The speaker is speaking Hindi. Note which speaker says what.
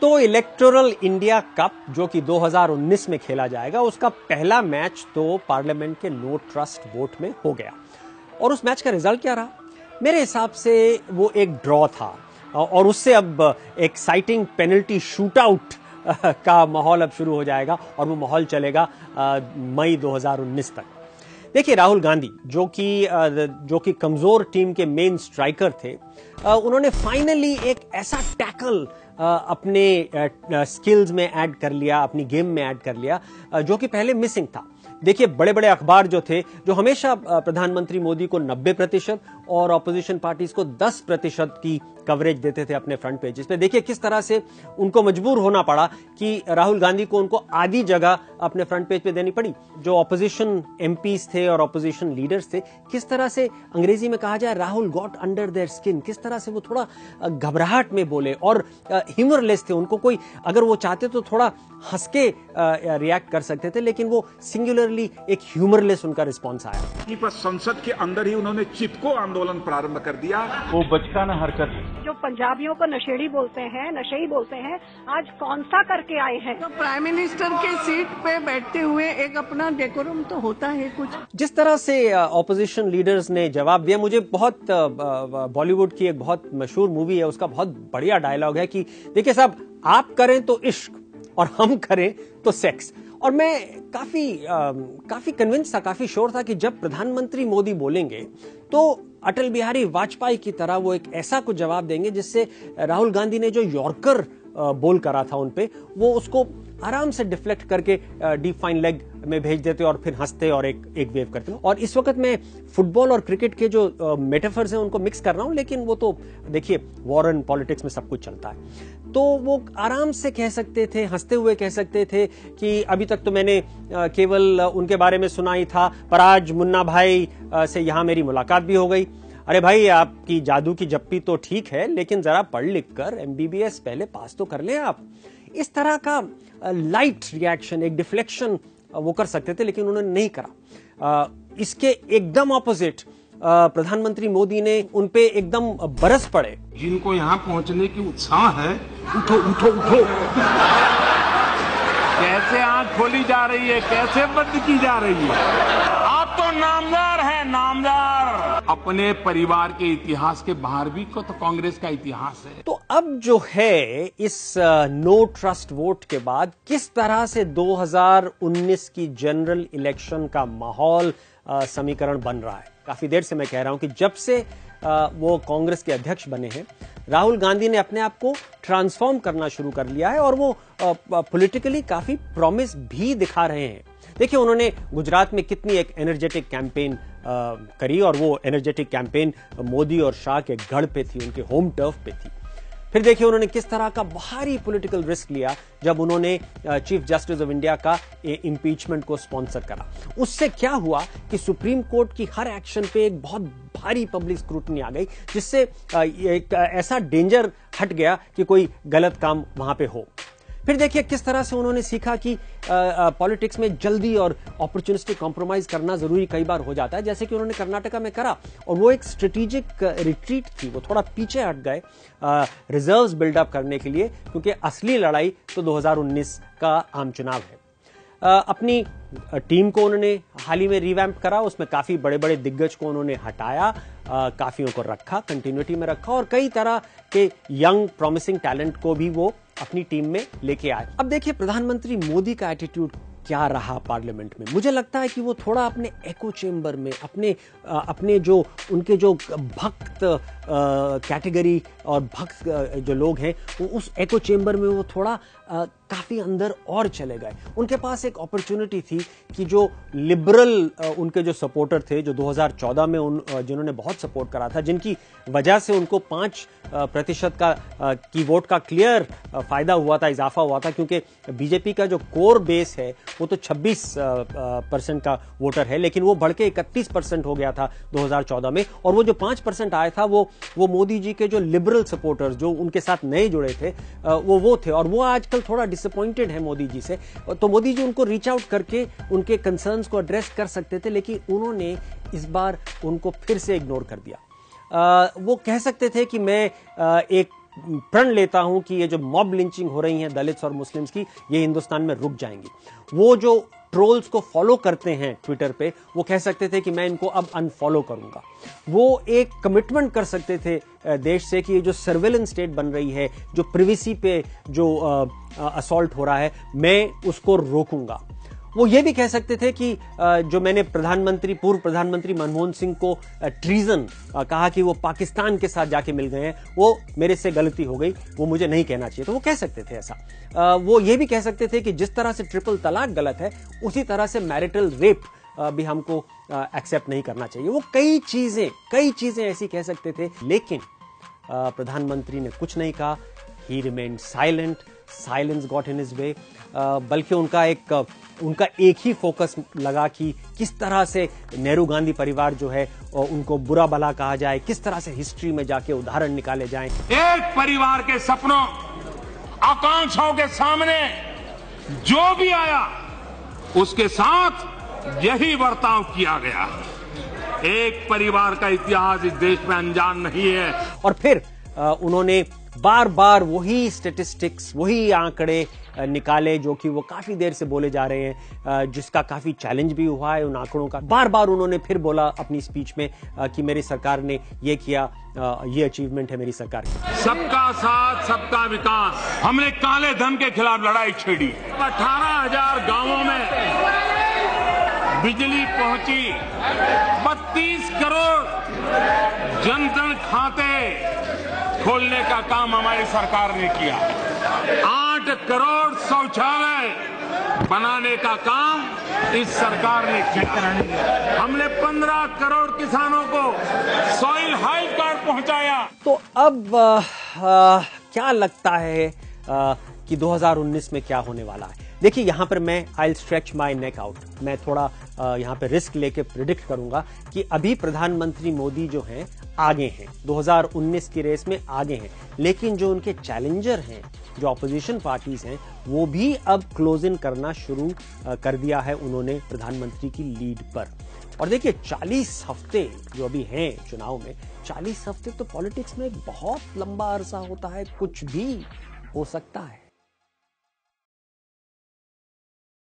Speaker 1: तो इलेक्टोरल इंडिया कप, जो कि 2019 में खेला जाएगा, उसका पहला मैच तो पार्लियामेंट के नो ट्रस्ट वोट में हो गया। और उस मैच का रिज़ल्ट क्या रहा? मेरे हिसाब से वो एक ड्रॉ था। और उससे अब एक्साइटिंग पेनल्टी शूट आउट का माहौल अब शुरू हो जाएगा और वो माहौल चलेगा मई 2019 तक। देखिए, राहुल गांधी जो कि जो कि कमज़ोर टीम के मेन स्ट्राइकर थे उन्होंने फाइनली एक ऐसा टैकल अपने स्किल्स में ऐड कर लिया, अपनी गेम में ऐड कर लिया जो कि पहले मिसिंग था। देखिए बड़े बड़े अखबार जो थे, जो हमेशा प्रधानमंत्री मोदी को 90 प्रतिशत और ऑपोजिशन पार्टीज़ को 10 प्रतिशत की कवरेज देते थे अपने फ्रंट पेजेस पे। देखिए, किस तरह से उनको मजबूर होना पड़ा कि राहुल गांधी को उनको आधी जगह अपने फ्रंट पेज पे देनी पड़ी। जो ऑपोजिशन एमपीज थे और ऑपोजिशन लीडर्स थे, किस तरह से अंग्रेज़ी में कहा जाए, Rahul got under their skin किस तरह से वो थोड़ा घबराहट में बोले और ह्यूमरलेस थे उनको कोई, अगर वो चाहते तो थोड़ा हंस के रिएक्ट कर सकते थे, लेकिन वो सिंगुलरली एक ह्यूमरलेस उनका रिस्पॉन्स आया।
Speaker 2: संसद के अंदर ही उन्होंने चिपको आंदोलन प्रारंभ कर दिया।
Speaker 3: वो बचकाना हरकत।
Speaker 4: जो पंजाबियों को नशेड़ी बोलते हैं नशेई बोलते हैं आज कौन सा करके आए हैं?
Speaker 5: तो प्राइम मिनिस्टर के सीट पे बैठते हुए एक अपना डेकोरम तो होता है कुछ।
Speaker 1: जिस तरह से ऑपोजिशन लीडर्स ने जवाब दिया मुझे बहुत बॉलीवुड की एक बहुत मशहूर मूवी है उसका बहुत बढ़िया डायलॉग है कि देखिए साहब आप करें तो इश्क और हम करें तो सेक्स और मैं काफ़ी काफ़ी कन्विंस था, काफ़ी श्योर था कि जब प्रधानमंत्री मोदी बोलेंगे तो अटल बिहारी वाजपेयी की तरह वो एक ऐसा कुछ जवाब देंगे जिससे राहुल गांधी ने जो यॉर्कर बोल करा था उनपे वो उसको आराम से डिफ्लेक्ट करके डीप फाइन लेग में भेज देते और फिर हँसते और एक एक वेव करते और इस वक्त मैं फुटबॉल और क्रिकेट के जो मेटाफर्स हैं उनको मिक्स कर रहा हूँ, लेकिन वो तो देखिए वॉर एंड पॉलिटिक्स में सब कुछ चलता है। तो वो आराम से कह सकते थे, हँसते हुए कह सकते थे कि अभी तक तो मैंने केवल उनके बारे में सुना ही था, पर आज मुन्ना भाई से यहाँ मेरी मुलाकात भी हो गई। अरे भाई, आपकी जादू की जप्पी तो ठीक है, लेकिन जरा पढ़ लिख कर एमबीबीएस पहले पास तो कर ले आप। इस तरह का लाइट रिएक्शन एक डिफ्लेक्शन वो कर सकते थे, लेकिन उन्होंने नहीं करा। इसके एकदम ऑपोजिट प्रधानमंत्री मोदी ने उनपे एकदम बरस पड़े।
Speaker 2: जिनको यहाँ पहुँचने की उत्साह है उठो उठो उठो। कैसे आँख खोली जा रही है कैसे बंद की जा रही है? आप तो नामदार है नामदार। अपने परिवार के इतिहास के बाहर भी को तो कांग्रेस का इतिहास है।
Speaker 1: तो अब जो है इस नो ट्रस्ट वोट के बाद किस तरह से 2019 की जनरल इलेक्शन का माहौल समीकरण बन रहा है। काफ़ी देर से मैं कह रहा हूँ कि जब से वो कांग्रेस के अध्यक्ष बने हैं, राहुल गांधी ने अपने आप को ट्रांसफॉर्म करना शुरू कर लिया है और वो पॉलिटिकली काफ़ी प्रॉमिस भी दिखा रहे हैं। देखिए, उन्होंने गुजरात में कितनी एक एनर्जेटिक कैंपेन करी और वो एनर्जेटिक कैंपेन मोदी और शाह के गढ़ पे थी, उनके होम टर्फ पे थी। फिर देखिए उन्होंने किस तरह का भारी पॉलिटिकल रिस्क लिया जब उन्होंने चीफ जस्टिस ऑफ़ इंडिया का इम्पीचमेंट को स्पॉन्सर करा। उससे क्या हुआ कि सुप्रीम कोर्ट की हर एक्शन पे एक बहुत भारी पब्लिक स्क्रूटनी आ गई, जिससे एक ऐसा डेंजर हट गया कि कोई गलत काम वहाँ पे हो। फिर देखिए किस तरह से उन्होंने सीखा कि पॉलिटिक्स में जल्दी और अपॉर्चुनिस्टिक कॉम्प्रोमाइज करना ज़रूरी कई बार हो जाता है। जैसे कि उन्होंने कर्नाटका में करा और वो एक स्ट्रेटेजिक रिट्रीट थी। वो थोड़ा पीछे हट गए रिज़र्व बिल्डअप करने के लिए, क्योंकि असली लड़ाई तो 2019 का आम चुनाव है। अपनी टीम को उन्होंने हाल ही में रिवैम्प करा, उसमें काफ़ी बड़े बड़े दिग्गज को उन्होंने हटाया काफियों को रखा कंटिन्यूटी में रखा और कई तरह के यंग प्रॉमिसिंग टैलेंट को भी वो अपनी टीम में लेके आए। अब देखिए प्रधानमंत्री मोदी का एटीट्यूड क्या रहा पार्लियामेंट में? मुझे लगता है कि वो थोड़ा अपने एको चेम्बर में, अपने अपने जो, उनके जो भक्त कैटेगरी और भक्त जो लोग हैं, वो उस एको चेम्बर में वो थोड़ा काफ़ी अंदर और चले गए। उनके पास एक अपॉर्चुनिटी थी कि जो लिबरल उनके जो सपोर्टर थे, जो 2014 में उन जिन्होंने बहुत सपोर्ट करा था, जिनकी वजह से उनको पाँच प्रतिशत का की वोट का क्लियर फ़ायदा हुआ था, इजाफा हुआ था, क्योंकि बीजेपी का जो कोर बेस है वो तो 26 परसेंट का वोटर है लेकिन वो बढ़ के इकतीस परसेंट हो गया था 2014 में और वो जो पाँच परसेंट आया था वो वो मोदी जी के जो लिबरल सपोर्टर्स जो उनके साथ नए जुड़े थे वो वो थे और वो आजकल थोड़ा डिसअपॉइंटेड है मोदी जी से। तो मोदी जी उनको रीच आउट करके उनके कंसर्न्स को एड्रेस कर सकते थे लेकिन उन्होंने इस बार उनको फिर से इग्नोर कर दिया। आ, वो कह सकते थे कि मैं आ, एक प्रण लेता हूँ कि ये जो मॉब लिंचिंग हो रही है दलित्स और मुस्लिम्स की, ये हिंदुस्तान में रुक जाएँगी। वो जो ट्रोल्स को फॉलो करते हैं ट्विटर पे, वो कह सकते थे कि मैं इनको अब अनफॉलो करूँगा। वो एक कमिटमेंट कर सकते थे देश से कि ये जो सर्वेलेंस स्टेट बन रही है, जो प्रिवेसी पे जो असॉल्ट हो रहा है, मैं उसको रोकूँगा। वो ये भी कह सकते थे कि जो मैंने प्रधानमंत्री, पूर्व प्रधानमंत्री मनमोहन सिंह को ट्रीजन कहा कि वो पाकिस्तान के साथ जाके मिल गए हैं, वो मेरे से गलती हो गई, वो मुझे नहीं कहना चाहिए। तो वो कह सकते थे ऐसा। वो ये भी कह सकते थे कि जिस तरह से ट्रिपल तलाक गलत है, उसी तरह से मैरिटल रेप भी हमको एक्सेप्ट नहीं करना चाहिए। वो कई चीज़ें कई चीज़ें ऐसी कह सकते थे, लेकिन प्रधानमंत्री ने कुछ नहीं कहा। He remain silent silence got in is way बल्कि उनका एक उनका एक ही फोकस लगा कि किस तरह से नेहरू गांधी परिवार जो है उनको बुरा भला कहा जाए किस तरह से हिस्ट्री में जाके उदाहरण निकाले जाए।
Speaker 2: एक परिवार के सपनों आकांक्षाओं के सामने जो भी आया उसके साथ यही बर्ताव किया गया। एक परिवार का इतिहास इस देश में अनजान नहीं है।
Speaker 1: और फिर उन्होंने बार बार वही स्टेटिस्टिक्स वही आंकड़े निकाले जो कि वो काफ़ी देर से बोले जा रहे हैं जिसका काफ़ी चैलेंज भी हुआ है उन आंकड़ों का। बार बार उन्होंने फिर बोला अपनी स्पीच में कि मेरी सरकार ने ये किया ये अचीवमेंट है मेरी सरकार की।
Speaker 2: सबका साथ, सबका विकास। हमने काले धन के खिलाफ लड़ाई छेड़ी। अठारह हज़ार गाँवों बिजली पहुँची। बत्तीस करोड़ जनधन खाते खोलने का काम हमारी सरकार ने किया। आठ करोड़ शौचालय बनाने का काम इस सरकार ने किया। हमने पंद्रह करोड़ किसानों को सॉइल हेल्थ कार्ड पहुँचाया।
Speaker 1: तो अब आ, क्या लगता है आ, कि 2019 में क्या होने वाला है? देखिए, यहाँ पर मैं I stretch my neck out मैं थोड़ा यहाँ पर रिस्क लेके प्रिडिक्ट करूँगा कि अभी प्रधानमंत्री मोदी जो हैं, आगे हैं. 2019 की रेस में आगे हैं. लेकिन जो उनके चैलेंजर हैं, जो अपोजिशन पार्टीज़ हैं, वो भी अब क्लोज इन करना शुरू कर दिया है उन्होंने प्रधानमंत्री की लीड पर. और देखिए 40 हफ़्ते जो अभी हैं चुनाव में 40 हफ़्ते तो पॉलिटिक्स में एक बहुत लंबा अरसा होता है. कुछ भी हो सकता है.